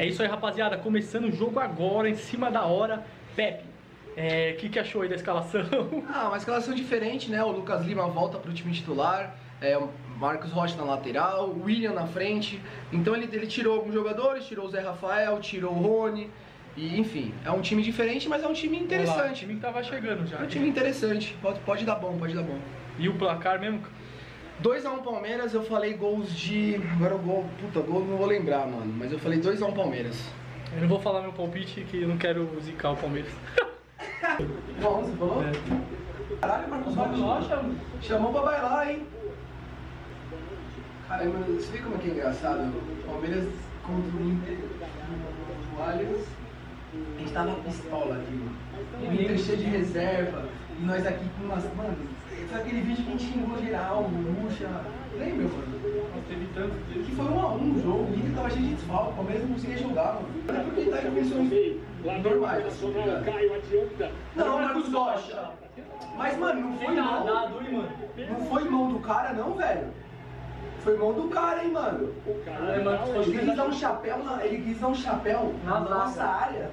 É isso aí, rapaziada. Começando o jogo agora, em cima da hora. Pepe, o que, que achou aí da escalação? Ah, uma escalação diferente, né? O Lucas Lima volta pro time titular, é, o Marcos Rocha na lateral, o William na frente. Então ele, ele tirou alguns jogadores, tirou o Zé Rafael, tirou o Rony. E, enfim, é um time diferente, mas é um time Olá, o interessante. time que tava chegando já. É um time interessante, pode, pode dar bom, pode dar bom. E o placar mesmo? 2x1 Palmeiras, eu falei gols de. Agora o gol. Puta, gol não vou lembrar, mano. Mas eu falei 2x1 Palmeiras. Eu não vou falar meu palpite, que eu não quero zicar o Palmeiras. Bom, você falou? É. Caralho, Marcos Rocha. Chamou pra bailar, hein? Caramba, você vê como é que é engraçado? O Palmeiras contra o Inter no Allianz. A gente tava pistola aqui, mano. O Inter cheio de reserva. E nós aqui com umas. Mano, foi aquele vídeo que a gente xingou geral, Lucha. Lembra, mano? Teve tanto. Que foi um a um o jogo, o Inter tava cheio de desfalque, o Palmeiras não conseguia jogar, mano. É porque ele tá em condições normais, tá? Caio adianta. Não, Marcos Rocha. Mas, mano, não foi mão. Não foi mão do cara, não, velho. Foi mão do cara, hein, mano. O cara É. Ele quis dar um chapéu na, ele quis dar um chapéu Na nossa área.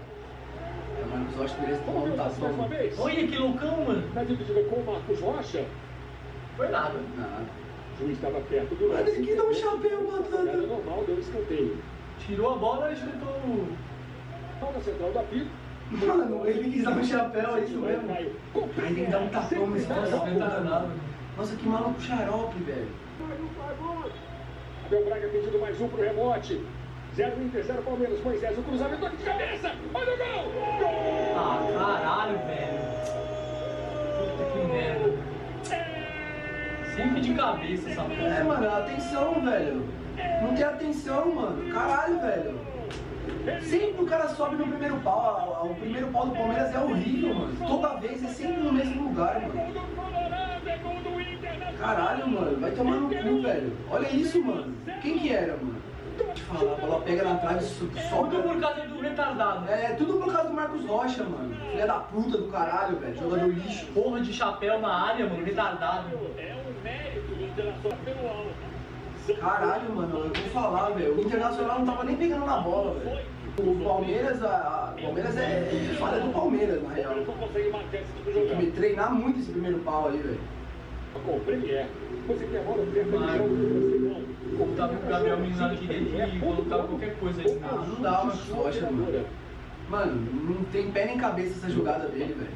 É, o Marcos Rocha merece tomar um uma tapão. vez. Olha que loucão, mano. Na dividida com o Marcos Rocha. Foi nada. Nada. O juiz estava perto do Mano, ele quis dar um chapéu, mano. normal, deu escanteio. Tirou a bola e chutou o... Falta central do apito. Mano, ele quis dar um chapéu, é isso mesmo. Aí tem que dar um tapão nesse mano. Nossa, que maluco xarope, velho. Abel Braga pedindo mais um pro rebote. 0 Inter, 0 Palmeiras. Moisés, o cruzamento aqui de cabeça. Olha o gol! Gol! Ah, caralho, velho. Puta que merda. Sempre de cabeça essa É, porra. mano, atenção, velho. Não tem atenção, mano. Caralho, velho. Sempre o cara sobe no primeiro pau. O primeiro pau do Palmeiras é horrível, mano. Toda vez é sempre no mesmo lugar, mano. Caralho, mano. Vai tomar no cu, velho. Olha isso, mano. Quem que era, mano? Te falar, a bola pega na trave e su- Tudo solta. por causa do retardado. É, tudo por causa do Marcos Rocha, mano. Filha da puta do caralho, velho. Jogador lixo. Porra de chapéu na área, mano. Retardado. É um mérito do Internacional pelo alto. Caralho, mano, eu vou falar, velho. O Internacional não tava nem pegando na bola, velho. O Palmeiras, a, a o Palmeiras é, é falha do Palmeiras, na real. Não consegue marcar esse tipo de Tem que treinar muito esse primeiro pau aí, velho. Com o Premier, você a bola do jogo. Como tava o Gabriel Menino na direita e colocava qualquer coisa aí. Ah, não dá, Marcos Rocha, mano. Mano, não tem pé nem cabeça essa jogada dele, velho.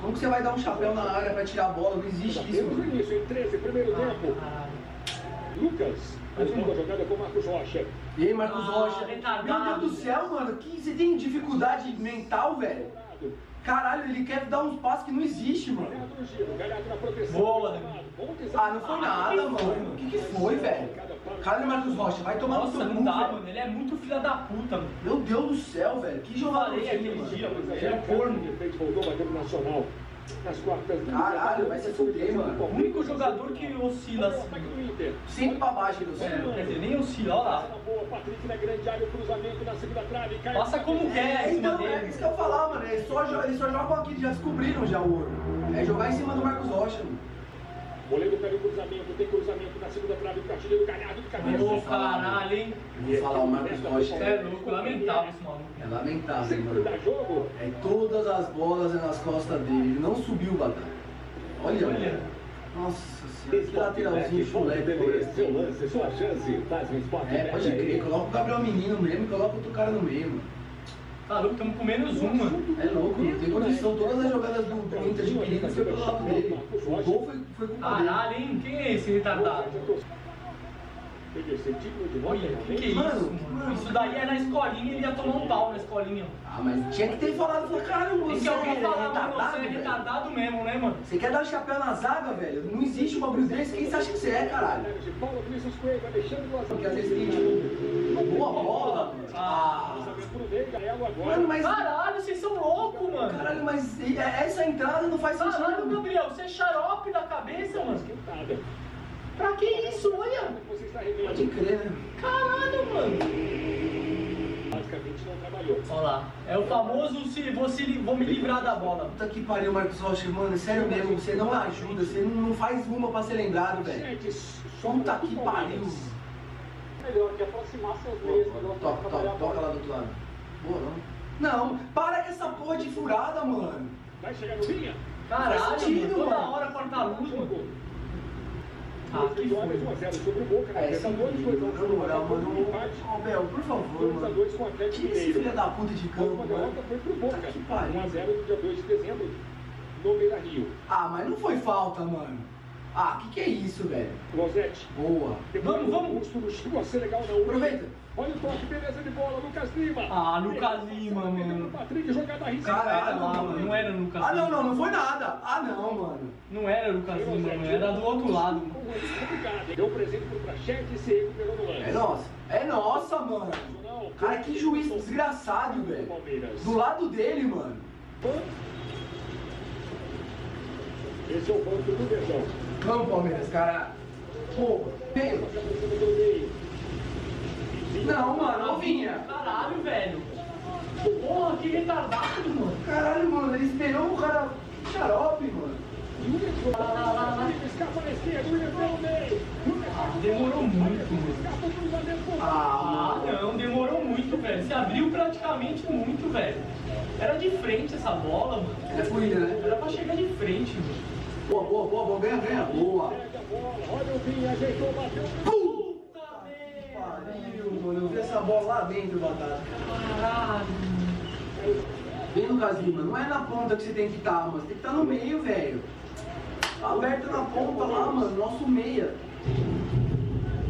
Como que você vai dar um chapéu na área pra tirar a bola? Não existe isso, Temos o mano. início em 13, primeiro Ah, tempo. Lucas, ajudando a jogada com o Marcos Rocha. E aí, Marcos Ah, Rocha? Meu Deus do céu, mano. Que, você tem dificuldade mental, velho? Caralho, ele quer dar uns passos que não existe, mano. No. Boa, né? Ah, não foi nada, mano. O que, que foi, velho? Caralho, Marcos Rocha, vai tomar no Nossa, seu não dá, mano. Ele é muito filha da puta, mano. Meu Deus do céu, velho. Que jogador feio, aquele mano. dia, mano. Ele Ele é corno. De repente voltou batendo nacional. Nas quartas. Caralho, vai se fuder, mano. O único jogador que oscila assim. Sempre pra baixo, meu É, senhor. quer dizer, nem oscila, olha lá. Passa como quer, É, então, é isso que eu falar, mano. Eles só, eles só jogam aqui, já descobriram já o ouro. É jogar em cima do Marcos Rocha, mano. Goleiro pega o cruzamento, tem cruzamento na segunda trave, o artilheiro Galhardo de cabeça. Ô, caralho, hein? Vou falar, o Marcos Rocha é louco, lamentável esse maluco. é lamentável, Sempre mano. dá jogo. É todas as bolas é nas costas dele. Ele não subiu, Batalha. Olha, Olha. mano. Nossa senhora, que lateralzinho chulé que Seu lance, sua chance. Faz um esporte. É, pode crer. Coloca o Gabriel Menino mesmo e coloca outro cara no meio, mano. Tá louco, estamos com menos um, mano. É louco, não tem condição. Todas as jogadas do, do Inter de perigo foi pelo lado dele. O gol foi, foi. Caralho, hein? Quem é esse retardado? Ele é digno de volta, Olha, o que, que é isso, Mano, mano? Isso daí é na escolinha, ele ia tomar um pau na escolinha. Ah, mas tinha que ter falado, falou, caramba, Tem você que alguém é falar, retardado, você é retardado mesmo, né, mano? Você quer dar chapéu na zaga, velho? Não existe um bagulho desse. Quem você acha que você é, caralho? Porque às vezes tem, tipo, uma boa bola. mano. Ah, Elo agora. mano, mas... Caralho, vocês são loucos, mano. Caralho, mas essa entrada não faz Caralho, sentido. Gabriel, você é xarope Pra que isso, olha? Você Pode crer, né? Caralho, mano. Basicamente não trabalhou. Olha lá. É o famoso se vou, se, li- vou me livrar da bola. Puta que pariu, Marcos Rocha, mano, é sério mesmo, você não ajuda, você não faz uma pra ser lembrado, velho. Puta que pariu. melhor, que aproximar seus meios. Toca, toca, toca lá do outro lado. Boa, não? Não, para com essa porra de furada, mano. Vai chegar no Vinha? Caralho, mano, toda mano. hora corta a luz, mano. Ah, Dois que vitórias, foi. 1 a 0 sobre o Boca, na É, jogos na moral, foi mano. um Bel, por favor, 2 a mano. 2 com o Atlético Tira esse filho da puta de campo, mano. Boca, Que pariu. 1 a 0 no dia 2 de dezembro, no Rio. Ah, mas não foi falta, mano. Ah, que que é isso, velho? Lozete. Boa. Vamos, vamos. O não a ser legal não. Aproveita. Olha o toque, beleza de bola, Lucas Lima. Ah, Lucas Lima, mano. Patrick, jogada arriscada. Caralho, lá, mano. Não era Lucas Ah, não, Lima. não, não foi nada. Ah, não, mano. Não era Lucas Lima, mano. Era do outro lado. Deu um presente pro Prachete e se recuperou no lance. É nossa. É nossa, mano. Cara, que juiz desgraçado, velho. Do lado dele, mano. Esse é o banco do Verdão. Vamos, Palmeiras, cara. Porra, veio. Não, mano, não vinha. Caralho, velho. Porra, que retardado, mano. Caralho, mano, ele esperou o cara xarope, mano. Esquerda, William pelo meio. Demorou muito, mano. Ah, não, demorou muito, velho. Se abriu praticamente muito, velho. Era de frente essa bola, mano. É corrida, né? Era pra chegar de frente, mano. Boa, boa, boa, boa, ganha, ganha. Boa. Olha o Vinha, ajeitou, bateu. Puta merda. Pariu, mano. Eu vi essa bola lá dentro, Batata. Caralho. Vem, Lucas Lima, não é na ponta que você tem que estar, mano. Você tem que estar no meio, velho. Tá aberto na ponta lá, mano. Nosso meia.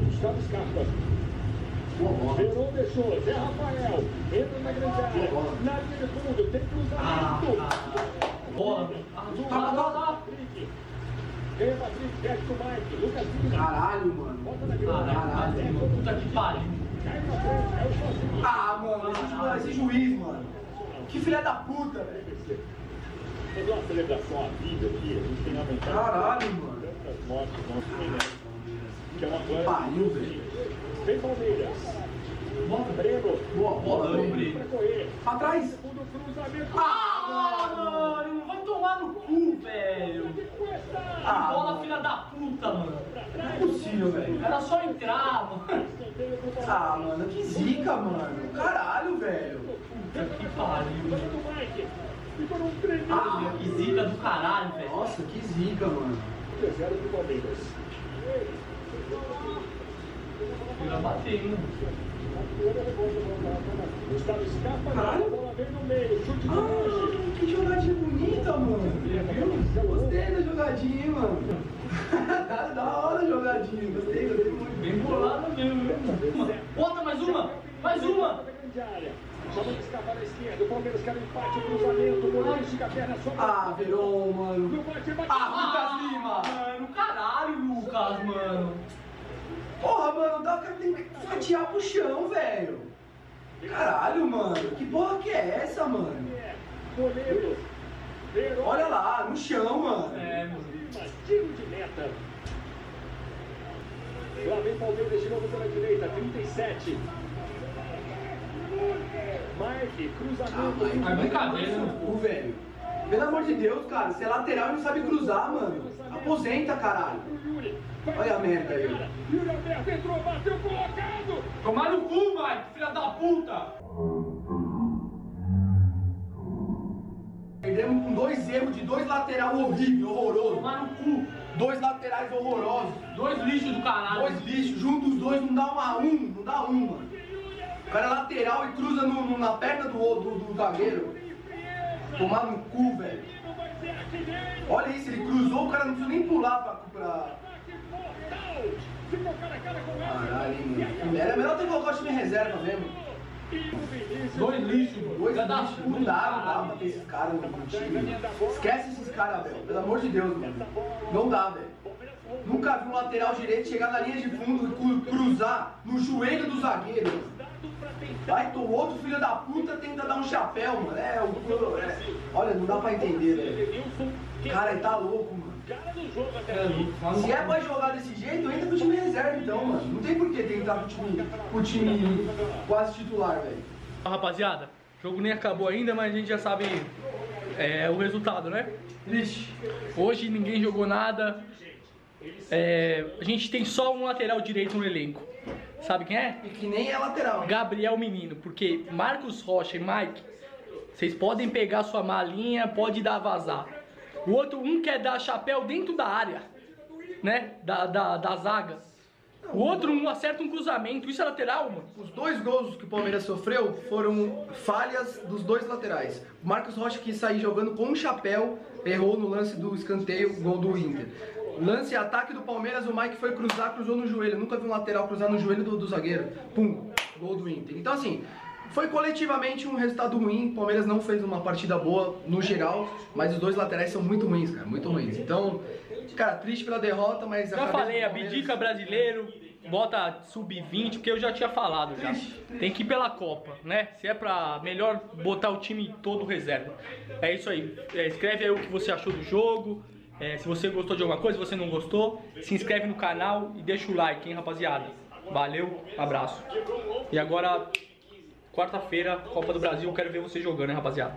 Gustavo Scarpa. Boa bola. Verão deixou, Zé Rafael. Entra na grande área. Na linha de fundo, tem Ah, cruzamento. ah. Bola. Ah, Toca, toca. Patrick. Vem, Patrick, perde pro Mike. Lucas Lima. Caralho, mano. Caralho, Caralho. puta que pariu. Ah, mano, esse, mano, esse juiz, mano. Que filha da puta, velho. Fazer uma celebração à vida aqui, a gente tem Caralho, mano. tantas mortes meio, que é uma. Pariu, velho. Vem Palmeiras. Bota. Breno. Boa bola. Breno. Pra correr. Pra trás. Segundo cruzamento. Ah, mano, vai tomar no cu, velho. Cuesta. Ah, Bola mano. filha da puta, mano. Não é possível, velho. Era só entrar, mano. Escanteio pro Palmeiras. Ah, mano, que zica, mano. Caralho, velho. Puta que pariu. O. Ah, que zica do caralho, velho. Nossa, que zica, mano. 0 pro Palmeiras. Eu ia bater, mano. Gustavo escapa, Caralho. a bola vem no meio, chute de longe. Ah, que jogadinha bonita, mano. Viu? Gostei da jogadinha, hein, mano. da, hora a jogadinha. Gostei, gostei muito. Bem bolada mesmo, viu? Bota mais uma! Mais uma! Escapar na esquerda. O Palmeiras quer um empate, o cruzamento. O goleiro estica a perna só Ah, Verón, mano. Ah, Lucas Lima. Mano, caralho, Lucas, mano. Porra, mano, dá pra tem que fatiar pro chão, velho. Caralho, mano. Que porra que é essa, mano? É. Olha lá, no chão, mano. É, mano. Tiro de meta. Lá vem Palmeiras de novo pela direita, 37. Mike, Ah, cruzamento. mas brincadeira, né? O velho. Pelo amor de Deus, cara. Você é lateral e não sabe cruzar, mano. Aposenta, caralho. Olha a merda aí. Yuri Alberto entrou, bateu colocado. Tomar no cu, Mike, filha da puta! Perdemos com dois erros de dois lateral horrível, horroroso. Tomar no cu! Dois laterais horrorosos. Dois lixos do caralho. Dois lixos. Juntos os dois não dá uma um. Não dá um, mano. O cara é lateral e cruza no- no- na perna do, do, do zagueiro. Tomar no cu, velho. Olha isso, ele cruzou, o cara não precisa nem pular pra. pra... Ataque mortal. Ficou cara a cara com ela. Caralho. Era melhor ter colocado o time reserva mesmo. Dois lixos, mano. Dois da lixos. Não dá, não dá pra ter esses caras no time. Esquece esses caras, velho. Pelo amor de Deus, mano. Não dá, velho. Nunca vi um lateral direito chegar na linha de fundo e cru- cruzar no joelho do zagueiro. Vai, o outro filho da puta tenta dar um chapéu, mano. É, o. é. Olha, não dá pra entender, velho. Cara, ele tá louco, mano. Se é pra jogar desse jeito, entra pro time reserva então, mano. Não tem por que tentar pro time, pro time quase titular, velho. Rapaziada, o jogo nem acabou ainda, mas a gente já sabe é, o resultado, né? Vixe. Hoje ninguém jogou nada. É, a gente tem só um lateral direito no elenco. Sabe quem é? E que nem é lateral? Gabriel Menino, porque Marcos Rocha e Mike, vocês podem pegar sua malinha, pode dar vazar. O outro, um quer dar chapéu dentro da área, né? Da, da, da zaga. O outro, um acerta um cruzamento. Isso é lateral, mano. Os dois gols que o Palmeiras sofreu foram falhas dos dois laterais. O Marcos Rocha quis sair jogando com um chapéu, errou no lance do escanteio, gol do Inter. Lance ataque do Palmeiras, o Mike foi cruzar, cruzou no joelho. Nunca vi um lateral cruzar no joelho do, do zagueiro. Pum, gol do Inter. Então assim, foi coletivamente um resultado ruim. O Palmeiras não fez uma partida boa no geral, mas os dois laterais são muito ruins, cara, muito ruins. Então, cara, triste pela derrota, mas a Já falei, Palmeiras- abdica brasileiro, bota sub-20, porque eu já tinha falado já. Tem que ir pela Copa, né? Se é pra melhor botar o time todo reserva. É isso aí. É, escreve aí o que você achou do jogo. É, se você gostou de alguma coisa, se você não gostou, se inscreve no canal e deixa o like, hein, rapaziada. Valeu, abraço. E agora, quarta-feira, Copa do Brasil, quero ver você jogando, hein, rapaziada.